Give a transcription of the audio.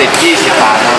ติด发生